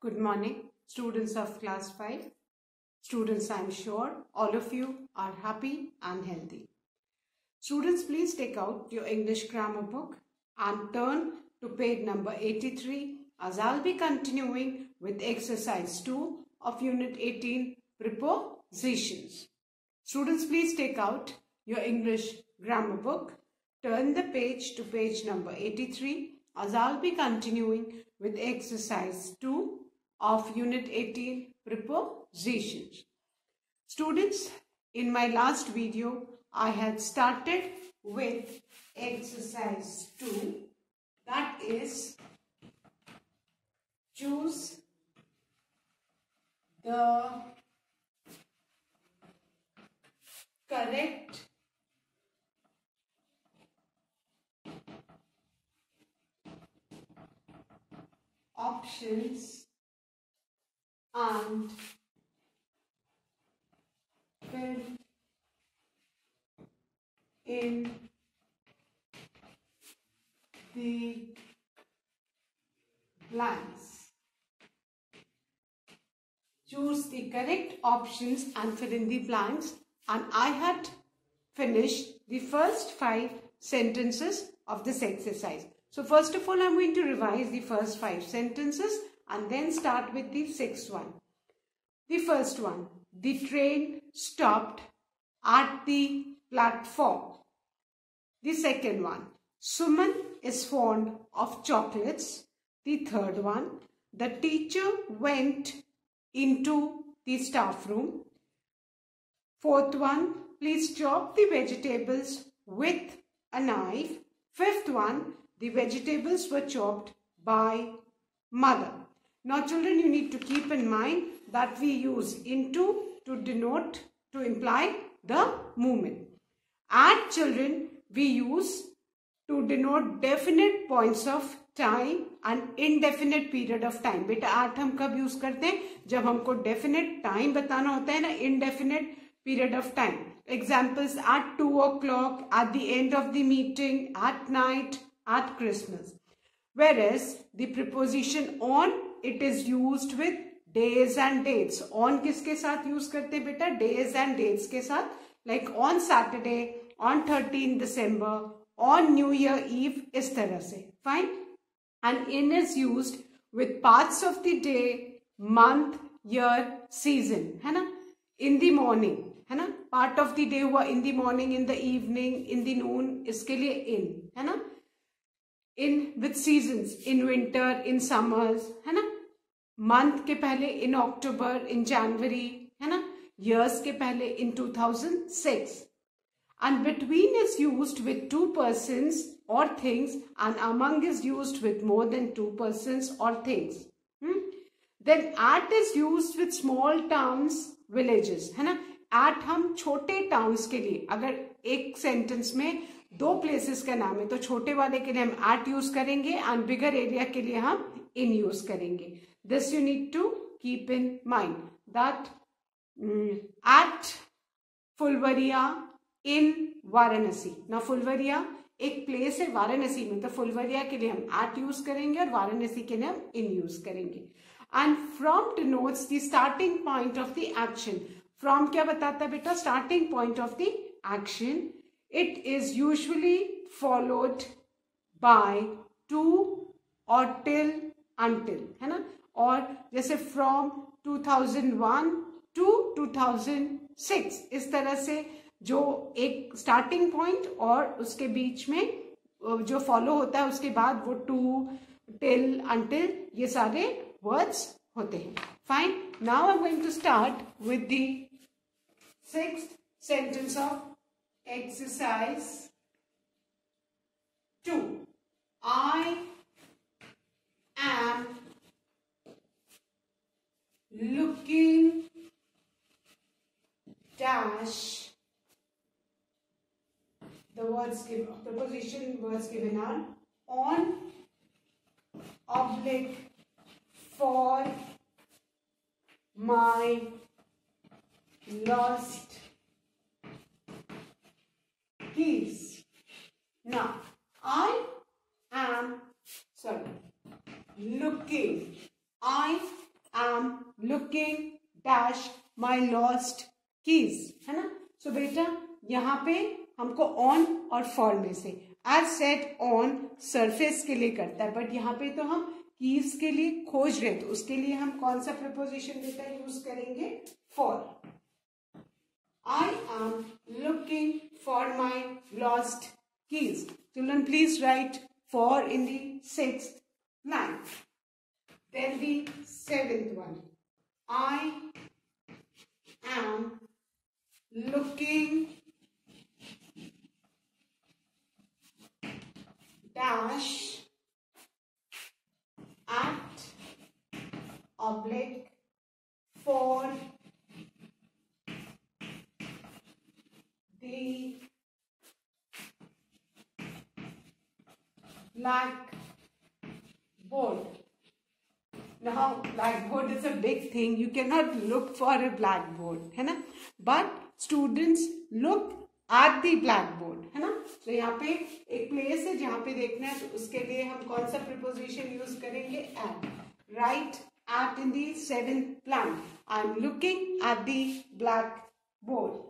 Good morning, students of class 5. Students, I am sure all of you are happy and healthy. Students, please take out your English grammar book and turn to page number 83 as I'll be continuing with exercise 2 of unit 18 prepositions. Students, please take out your English grammar book, turn the page to page number 83 as I'll be continuing with exercise 2 of unit 18 prepositions. Students, in my last video, I had started with exercise 2 that is choose the correct options Um, and fill in the blanks. Choose the correct options and fill in the blanks and I had finished the first five sentences of this exercise. So first of all, I'm going to revise the first five sentences and then start with the sixth one. The first one, the train stopped at the platform. The second one, Suman is fond of chocolates. The third one, the teacher went into the staff room. Fourth one, please chop the vegetables with a knife. Fifth one, the vegetables were chopped by mother. Now children, you need to keep in mind that we use into to denote, to imply the movement. At children, we use to denote definite points of time and indefinite period of time. बेटा at हम कब use करते हैं जब हमको definite time बताना होता है ना indefinite period of time. Examples at 2 o'clock, at the end of the meeting, at night, at Christmas. Whereas the preposition on, it is use with days and dates on किसके साथ use करते बेटा? Days and dates के साथ. Like on Saturday on thirteen December on new year eve इस तरह से. Fine and in is use with parts of the day month year season है ना? इन द मॉर्निंग है ना? पार्ट ऑफ़ द डे हुआ in the morning in the evening in the noon इसके लिए इन है ना? In with season in winter in summers है ना? मंथ के पहले इन अक्टूबर इन जनवरी है ना? ईयर्स के पहले in 2006 and between is used with two person और things and among is used with more than two person और things then at is used with small terms villages है ना? एट हम छोटे टाउन्स के लिए, अगर एक सेंटेंस में दो प्लेसेस का नाम है। तो छोटे वाले के लिए हम एट यूज़ करेंगे एंड बिगर एरिया के लिए हम इन यूज़ करेंगे। This you need to keep in mind that at Phulwaria in Varanasi. ना फुलवरिया एक प्लेस है वाराणसी में तो फुलवरिया के लिए हम एट यूज़ करेंगे और वाराणसी के लिए हम इन यूज़ करेंगे। And from denotes the starting point of the action from क्या बताता है बेटा? Starting point of the action it is usually followed by to or till until, है ना? और जैसे from 2001 to 2006 इस तरह से जो एक स्टार्टिंग पॉइंट और उसके बीच में जो फॉलो होता है, उसके बाद वो टू टिल अंटिल ये सारे वर्ड्स होते हैं। Fine now I going to start with the of exercise 2. I am looking dash the words given the position words given are on oblique for my lost keys. Now, I am, sorry, looking. I looking dash my lost keys है ना so, बेटा यहाँ पे हमको on और for में से as set on surface के लिए करता है बट यहाँ पे तो हम कीज के लिए खोज रहे तो उसके लिए हम कौन सा प्रपोजिशन बेटा यूज़ करेंगे for I am looking for my lost keys. Children, please write 4 in the sixth line. Then the seventh one. I am looking dash at oblique for the blackboard. Now, blackboard is a big thing. You cannot look for a blackboard, है ना? But students look at the blackboard, है ना? So यहाँ पे एक place है जहाँ पे देखना है तो उसके लिए हम कौन सा preposition use करेंगे? At. Right at in the seventh line. I'm looking at the blackboard.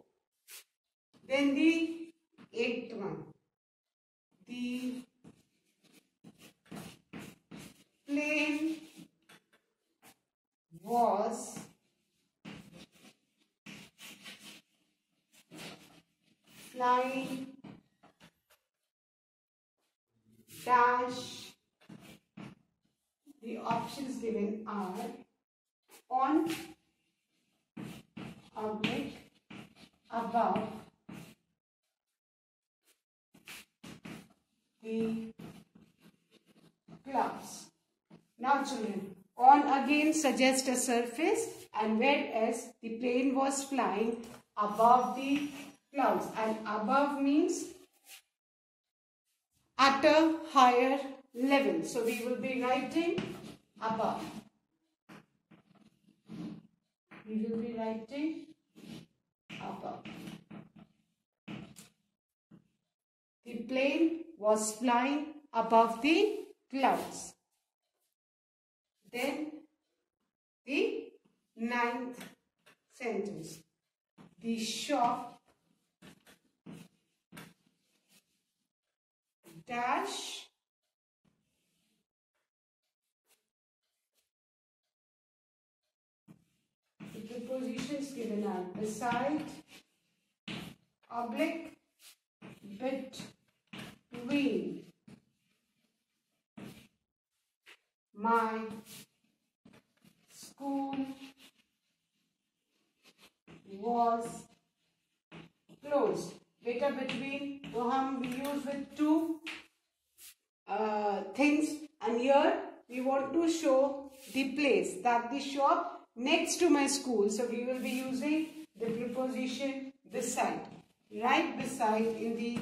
Then the eighth one. The plane was flying dash the options given are on object above the clouds now children, on again suggest a surface and whereas the plane was flying above the clouds and above means at a higher level. So we will be writing above. We will be writing above. The plane was flying above the clouds. Then the ninth sentence. The shop dash the prepositions given are beside oblique between my school was closed. Beta between, so we use with two uh, things and here we want to show the place that the shop next to my school. So we will be using the preposition beside, right beside in the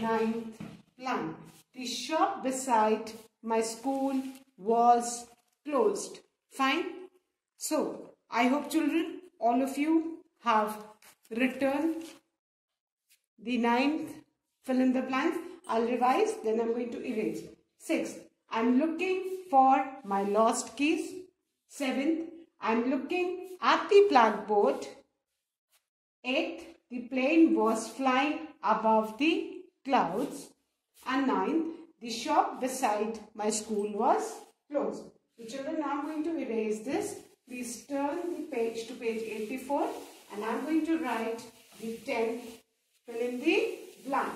ninth The shop beside my school was closed. Fine. So, I hope children, all of you have written the ninth fill in the blanks. I'll revise, then I'm going to erase. Sixth, I'm looking for my lost keys. Seventh, I'm looking at the blackboard. Eighth, the plane was flying above the clouds. And ninth, the shop beside my school was closed. So children, now I'm going to erase this. Please turn the page to page 84 and I'm going to write the 10th fill in the blank.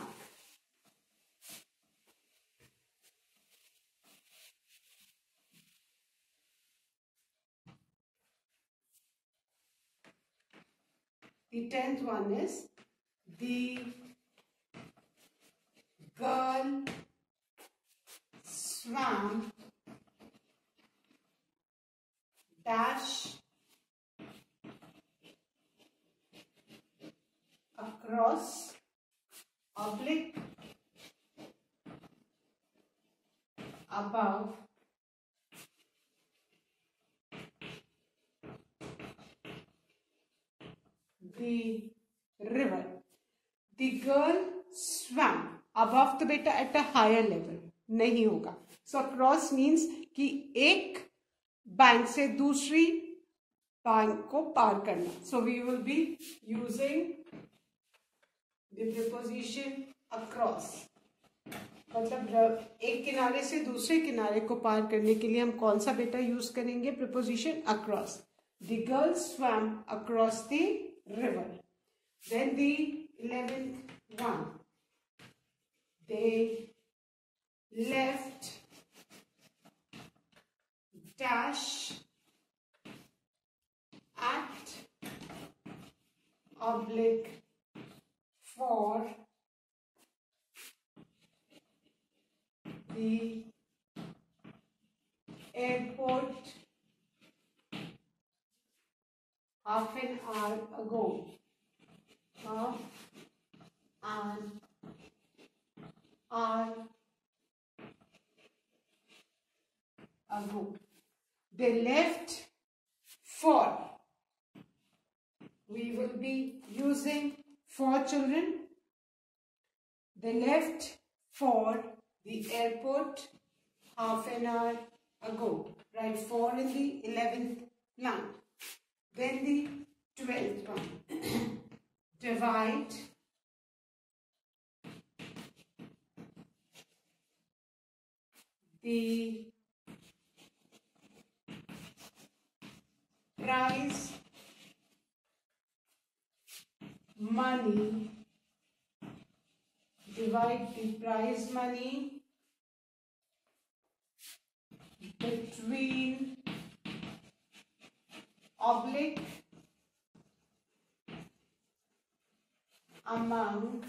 The tenth one is the girl swam dash. Across. Oblique. Above. The river. The girl swam above the beta at a higher level. नहीं होगा। So cross means कि एक bank से दूसरी bank को पार करना। So we will be using the preposition across मतलब एक किनारे से दूसरे किनारे को पार करने के लिए हम कौन सा बेटा यूज़ करेंगे? Preposition across the girl swam across the river then the eleventh one they left dash at oblique for the airport half an hour ago. Half an hour ago. They left for. We will be using for children. They left for the airport half an hour ago. Right, 4 in the 11th line. Then the 12th one. Divide the prize money divide the prize money between oblique among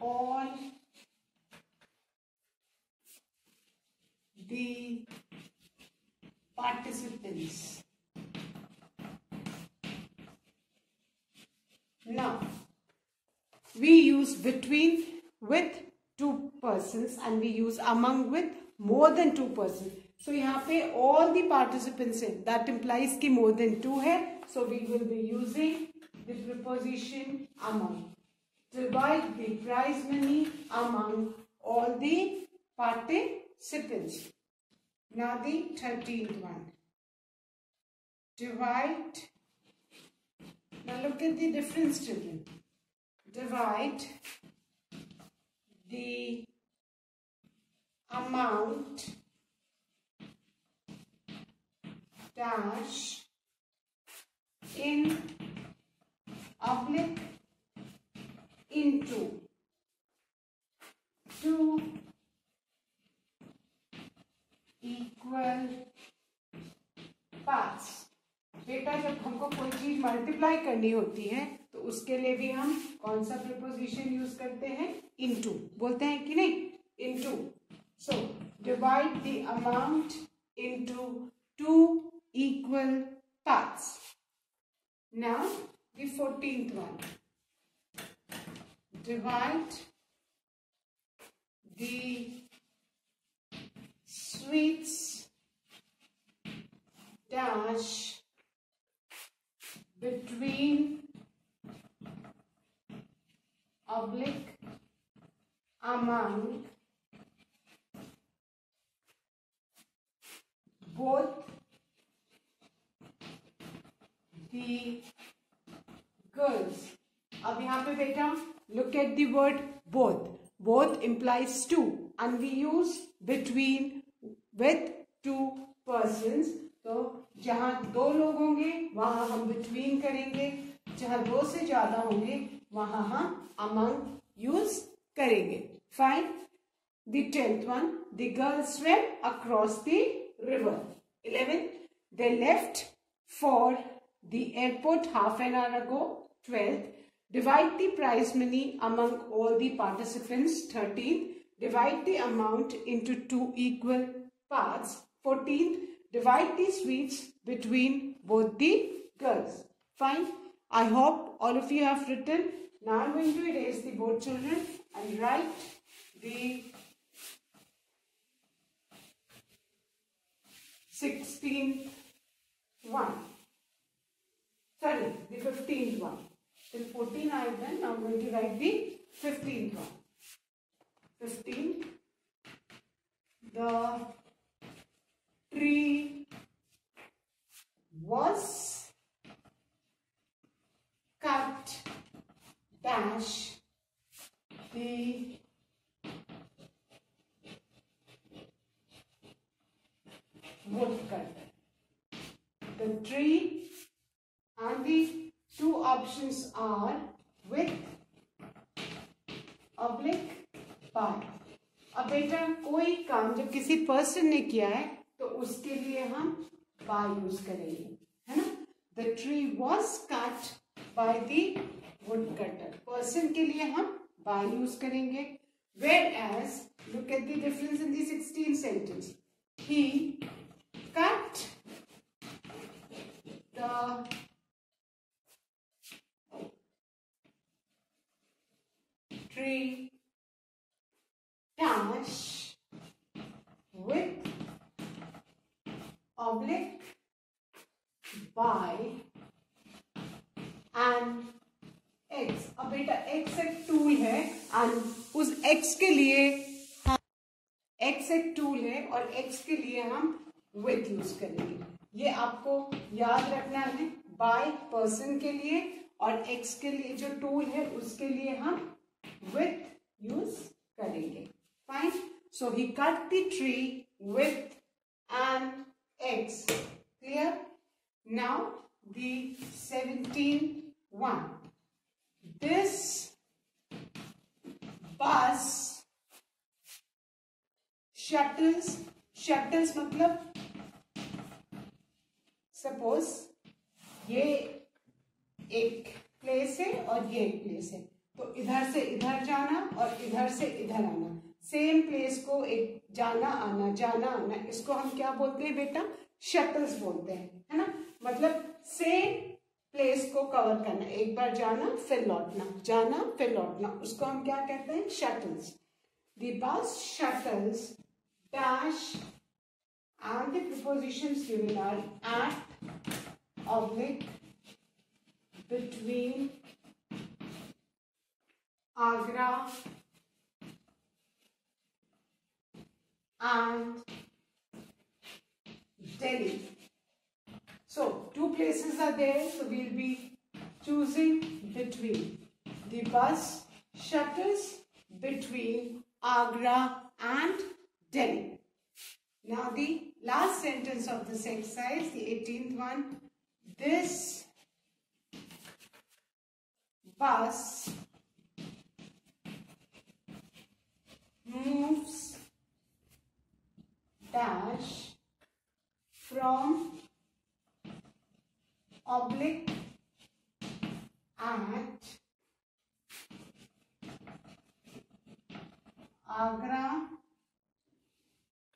all the participants. Now, we use between with two persons and we use among with more than two persons. So, यहाँ पे all the participants हैं that implies कि more than two है so we will be using the preposition among. Divide the prize money among all the participants. Now the 13th one. Divide. Now look at the difference children. Divide the amount dash in oblique into two equal parts बेटा जब हमको कोई चीज़ multiply करनी होती है तो उसके लिए भी हम कौन सा प्रिपोजिशन यूज़ करते हैं? इनटू बोलते हैं कि नहीं? Into so divide the amount into two equal parts now the fourteenth one divide the sweets dash between oblique among both the girls अब यहाँ पे बेटा look at the word both both implies two and we use between with two person तो जहाँ दो लोग होंगे, वहाँ हम बिटवीन करेंगे। जहाँ दो से ज़्यादा होंगे, वहाँ हम अमंग यूज़ करेंगे। Fine the one the girl swam across the river eleventh they left for the airport half an hour ago twelfth divide the prize money among all the participants thirteen divide the amount into two equal parts 14th divide the sweets between both the girls fine i hope all of you have written now i'm going to erase the board children and write the 16th one. Sorry, the 15th one. Till 14 I have done. Now I'm going to write the 15th one. 15. The tree was cut dash the woodcutter. The tree and the two options are with oblique by. अब बेटा कोई काम जब किसी person ने किया है तो उसके लिए हम बाय यूज़ करेंगे, है ना? The tree was cut by wood cutter person के लिए हम बाय यूज़ करेंगे। Where as look at the difference in sixteen sentence he cut the tree dash with oblique by and x. अब बेटा x एक टूल है and उस x के लिए हम, x एक टूल है और x के लिए हम with यूज़ करेंगे। ये आपको याद रखना है बाय पर्सन के लिए और एक्स के लिए जो टूल है उसके लिए हम विथ यूज़ करेंगे। Fine so he cut the tree with clear now the seventeen one this bus shuttles shuttles मतलब सपोज़ ये एक प्लेस है और ये एक प्लेस है। तो इधर से इधर जाना और इधर से इधर आना। सेम प्लेस को एक जाना, आना जाना, आना, इसको हम क्या बोलते हैं बेटा? शटल्स बोलते हैं, है ना? मतलब सेम प्लेस को कवर करना, एक बार जाना, फिर लौटना, जाना, फिर लौटना। उसको हम क्या कहते हैं? Shuttles this shuttles dash and preposition similar at oblique between Agra and Delhi so places are there, so we'll be choosing between. The bus shuttles between Agra and Delhi. Now the last sentence of this exercise, the 18th one, this bus moves dash from oblique at Agra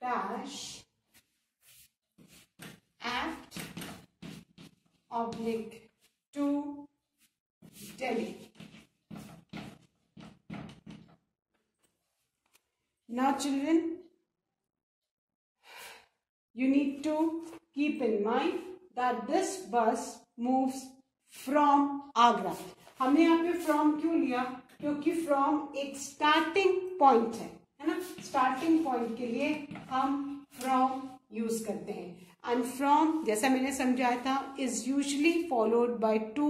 dash at oblique to Delhi. Now children, you need to keep in mind that this bus moves from Agra. हमने यहाँ पे from क्यों लिया? क्योंकि from एक starting point है है ना? स्टार्टिंग पॉइंट के लिए हम फ्रॉम यूज़ करते हैं। एंड फ्रॉम जैसा मैंने समझाया था is usually followed by to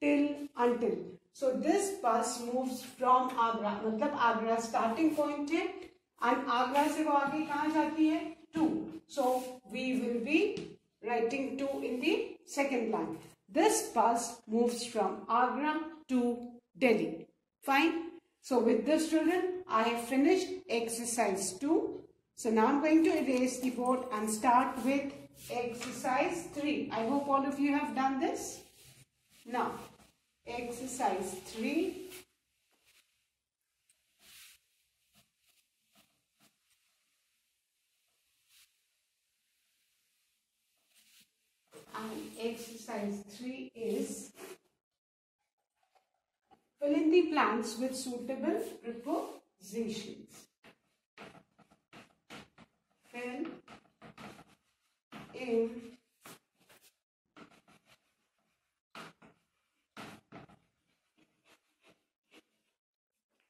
till until so this bus moves from Agra मतलब आगरा स्टार्टिंग पॉइंट है एंड आगरा से वो आगे कहाँ जाती है? To so we will be writing 2 in the second line. This bus moves from Agra to Delhi. Fine. So with this children, I have finished exercise 2. So now I'm going to erase the board and start with exercise 3. I hope all of you have done this. Now, exercise 3. And exercise 3 is Fill in the blanks with suitable prepositions. Fill in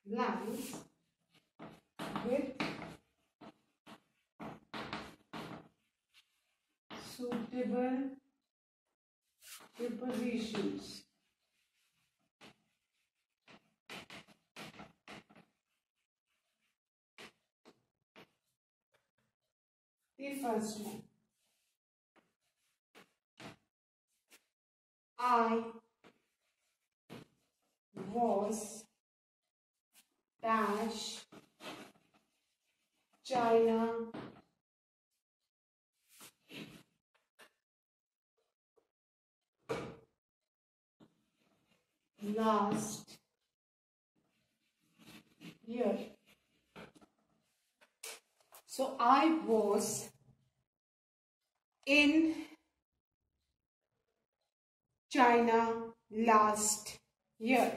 blanks with suitable prepositions. The I was dash China last year. So I was in China last year.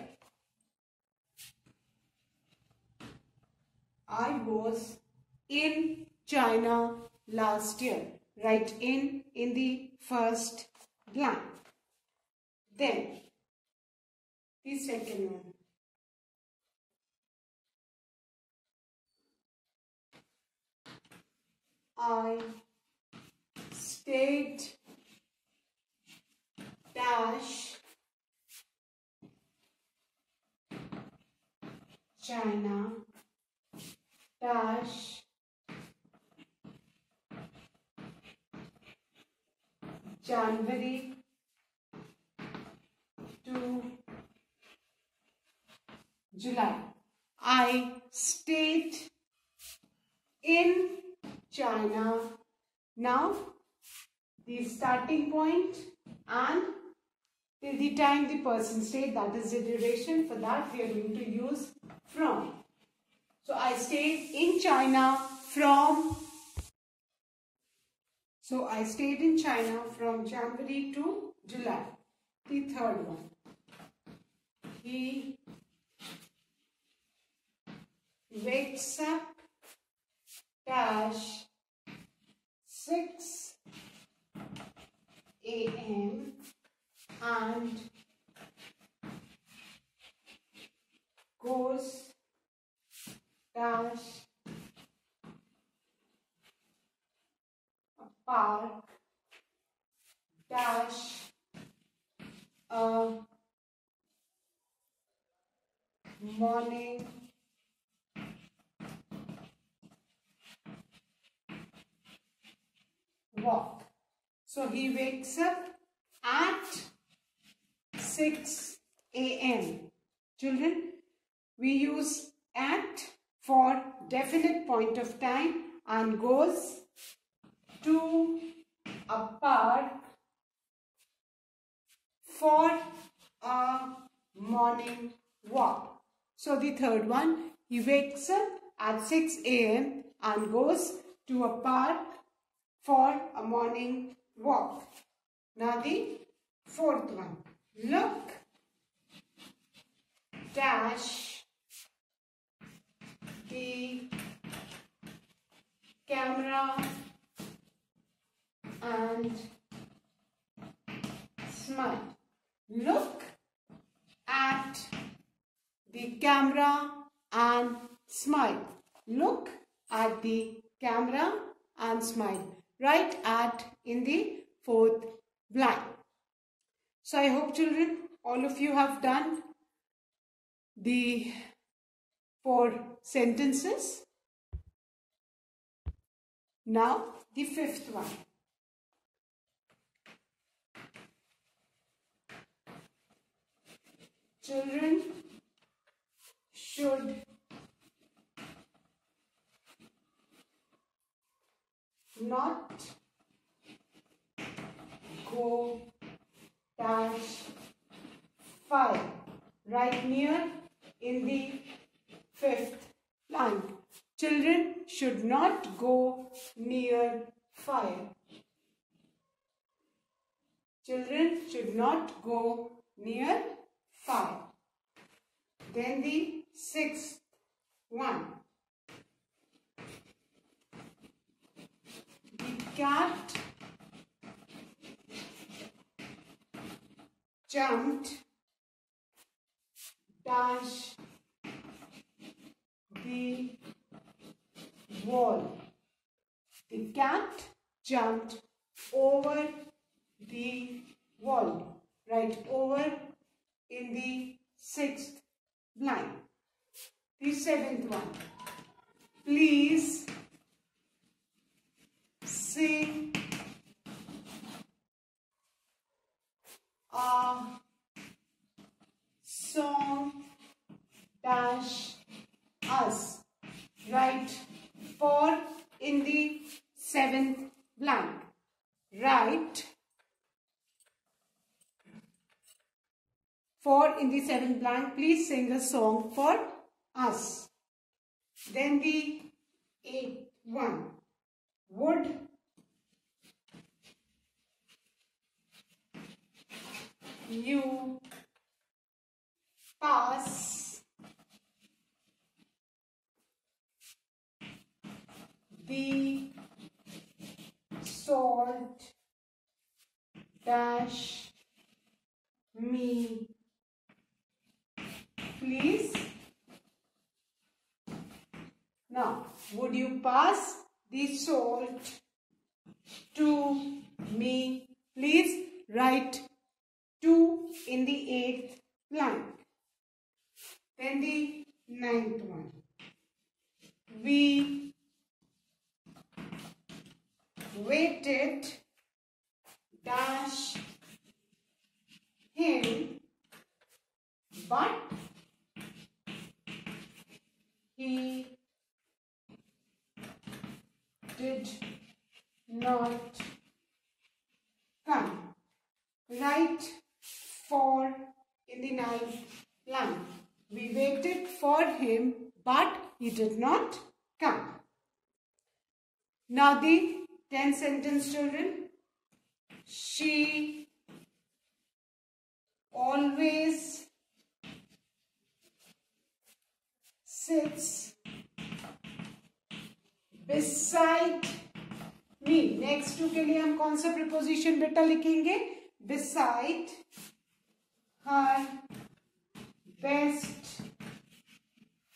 I was in China last year. Write in in the first blank. Then the second one. I stayed dash China dash January to July. I stayed in China. Now, the starting point and till the time the person stayed, that is the duration. For that, we are going to use from. So, I stayed in China from so I stayed in China from January to July. The third one. He wakes up dash 6 a.m. and goes dash a park dash a morning walk. So he wakes up at 6 a.m. Children, we use at for definite point of time and goes to a park for a morning walk. So the third one, he wakes up at 6 a.m. and goes to a park for a morning walk. Now the fourth one. Look dash the camera and smile. Look at the camera and smile. Look at the camera and smile. Write at in the fourth line. So I hope children, all of you have done the four sentences. Now the fifth one. Children should not go dash 5 right near in the fifth line. Children should not go near fire. Children should not go near fire. Then the sixth one. The cat jumped. Dash. The wall. The cat jumped over the wall. write over in the sixth line. The seventh one. Please sing a song dash us. Write for in the seventh blank. Write for in the Please sing a song for us. Then the eighth one. Would you pass the salt Write for in the ninth line. We waited for him but he did not come. Now the 10 sentence children. She always sits beside me. Next to के लिए हम कौन सा preposition बेटा लिखेंगे beside her best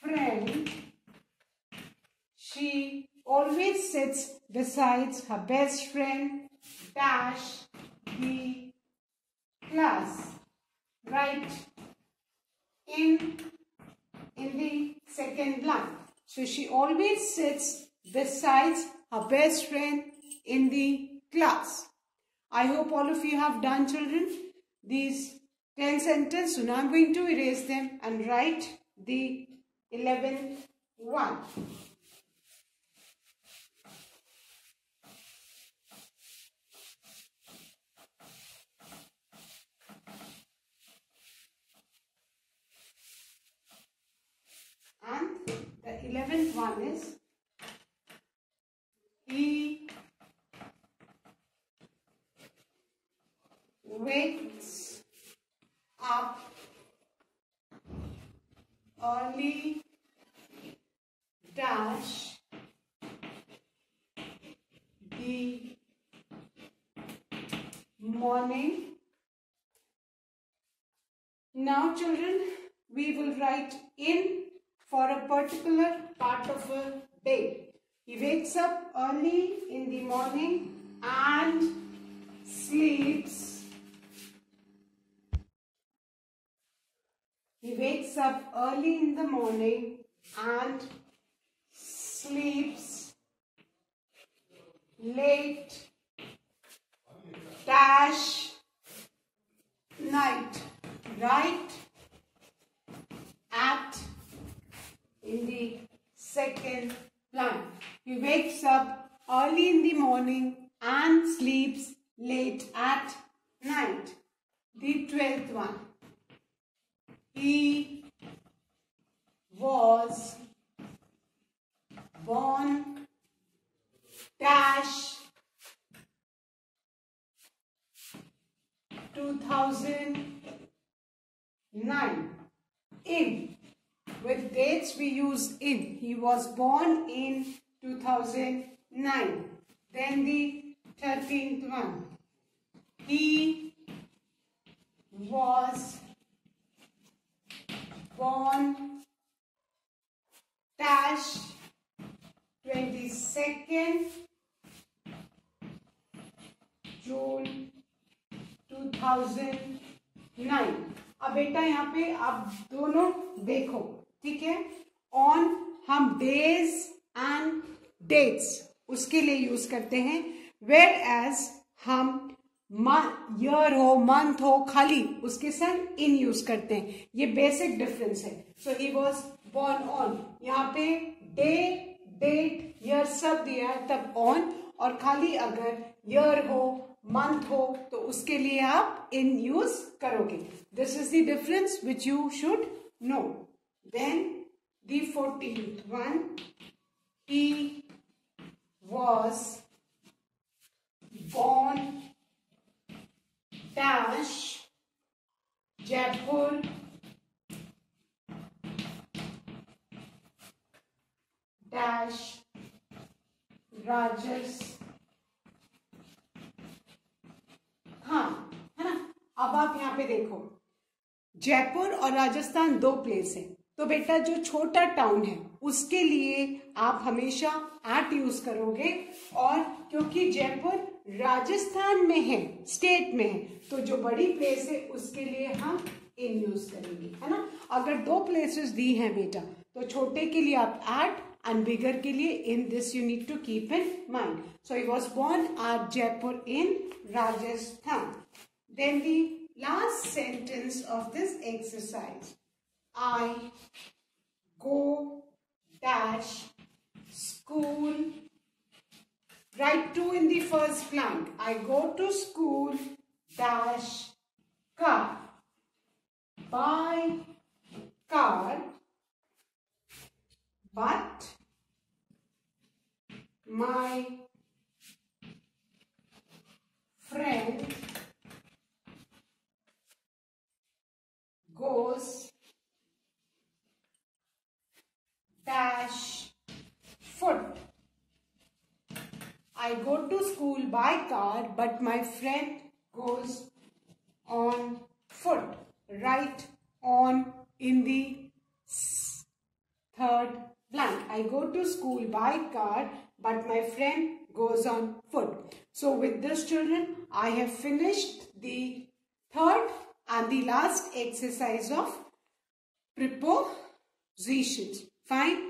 friend. She always sits besides her best friend dash the class right in in the second line so she always sits besides her best friend in the class i hope all of you have done children these 10 sentences. So now i'm going to erase them and write the 11th one. And the eleventh one is he wakes up early dash the morning. Now children, we will write in for a particular part of a day. He wakes up early in the morning and sleeps. He wakes up early in the morning and sleeps late dash night right at in the second line. He wakes up early in the morning and sleeps late at night. The twelfth one. He was born dash 2009 in with dates we use in. He was born in 2009. Then the 13th one. He was born dash 22nd June 2009 nine अब बेटा यहाँ पे आप दोनों देखो, ठीक है? On हम डेज़ एंड डेट्स उसके लिए यूज़ करते हैं। वेर एज हम ईयर हो मंथ हो, खाली, उसके साथ इन यूज़ करते हैं। ये बेसिक डिफरेंस है। So he was born on यहाँ पे डे डेट ईयर सब दिया है, तब ऑन और खाली अगर ईयर हो मंथ हो तो उसके लिए आप इन यूज़ करोगे। This is the difference which you should know then the one he was born Jaipur dash राजस। हाँ है ना? अब आप यहाँ पे देखो। जयपुर और राजस्थान दो प्लेस है। तो बेटा, जो छोटा टाउन है, उसके लिए आप हमेशा एट यूज़ करोगे। और क्योंकि जयपुर राजस्थान में है स्टेट में है तो जो बड़ी प्लेस है, उसके लिए हम इन यूज़ करेंगे, है ना? अगर दो प्लेसेस दी हैं बेटा तो छोटे के लिए आप एट एंड बिगर के लिए in this you need to keep in mind so he was born are Jaipur in Rajasthan then the last sentence of this exercise I go dash school Write to in the first blank. I go to school dash car. By car but my friend goes dash foot. I go to school by car, but my friend goes on foot. Write on in the third blank. I go to school by car, but my friend goes on foot. So with this children, I have finished the third and the last exercise of prepositions. Fine.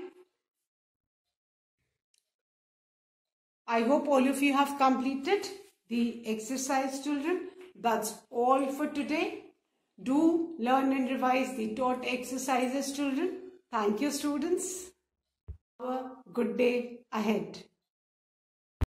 I hope all of you have completed the exercise children. That's all for today. Do learn and revise the taught exercises children. Thank you students. Have a good day ahead.